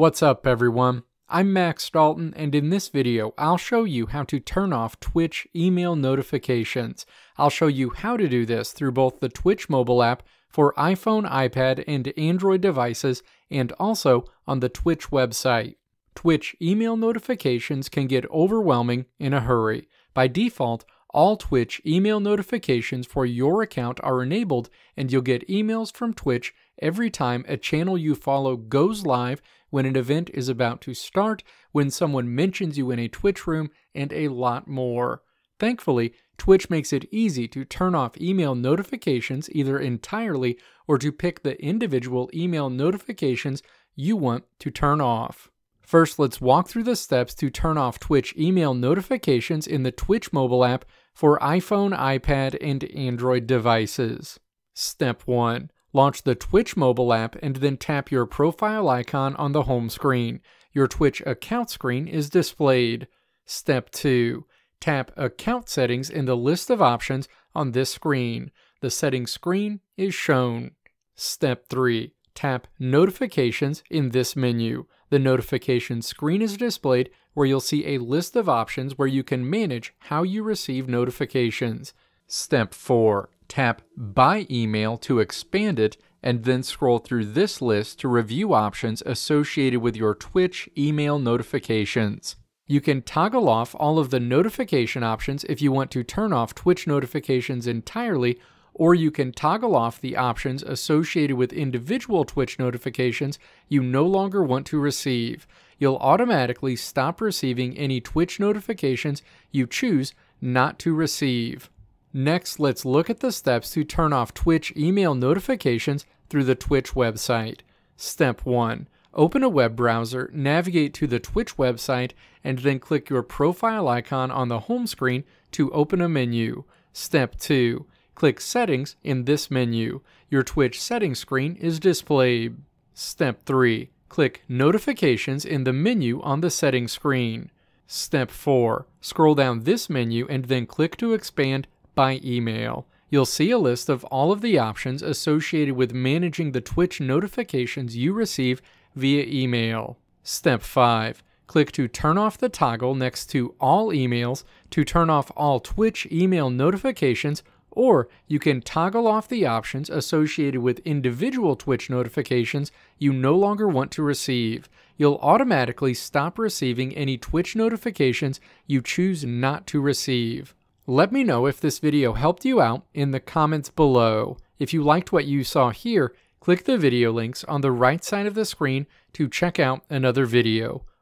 What's up everyone? I'm Max Dalton and in this video I'll show you how to turn off Twitch email notifications. I'll show you how to do this through both the Twitch mobile app for iPhone, iPad, and Android devices and also on the Twitch website. Twitch email notifications can get overwhelming in a hurry. By default, all Twitch email notifications for your account are enabled and you'll get emails from Twitch every time a channel you follow goes live when an event is about to start, when someone mentions you in a Twitch room, and a lot more. Thankfully, Twitch makes it easy to turn off email notifications either entirely or to pick the individual email notifications you want to turn off. First, let's walk through the steps to turn off Twitch email notifications in the Twitch mobile app for iPhone, iPad, and Android devices. Step 1 Launch the Twitch mobile app and then tap your profile icon on the home screen. Your Twitch account screen is displayed. Step 2. Tap Account Settings in the list of options on this screen. The settings screen is shown. Step 3. Tap Notifications in this menu. The notification screen is displayed where you'll see a list of options where you can manage how you receive notifications. Step 4 tap By Email to expand it, and then scroll through this list to review options associated with your Twitch email notifications. You can toggle off all of the notification options if you want to turn off Twitch notifications entirely, or you can toggle off the options associated with individual Twitch notifications you no longer want to receive. You'll automatically stop receiving any Twitch notifications you choose not to receive. Next, let's look at the steps to turn off Twitch email notifications through the Twitch website. Step 1. Open a web browser, navigate to the Twitch website, and then click your profile icon on the home screen to open a menu. Step 2. Click Settings in this menu. Your Twitch settings screen is displayed. Step 3. Click Notifications in the menu on the settings screen. Step 4. Scroll down this menu and then click to expand by email. You'll see a list of all of the options associated with managing the Twitch notifications you receive via email. Step 5. Click to turn off the toggle next to All Emails to turn off all Twitch email notifications, or you can toggle off the options associated with individual Twitch notifications you no longer want to receive. You'll automatically stop receiving any Twitch notifications you choose not to receive. Let me know if this video helped you out in the comments below. If you liked what you saw here, click the video links on the right side of the screen to check out another video.